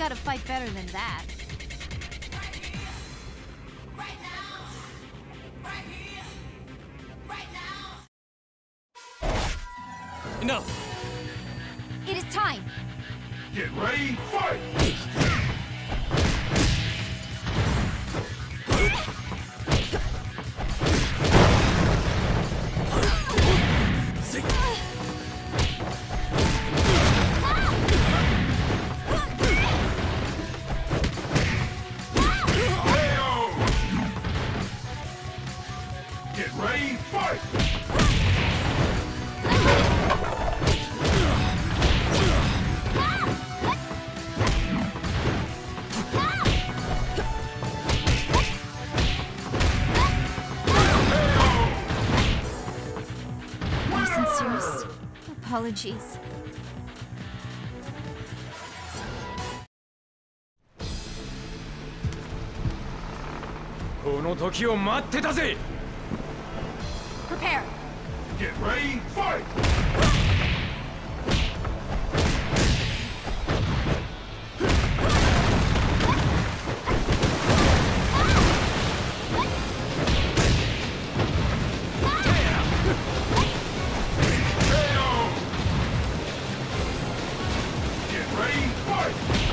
Gotta fight better than that. Enough! It is time. Get ready, fight! Apologies. この時を待ってたぜ。Prepare. Get ready, fight! Get ready, fight!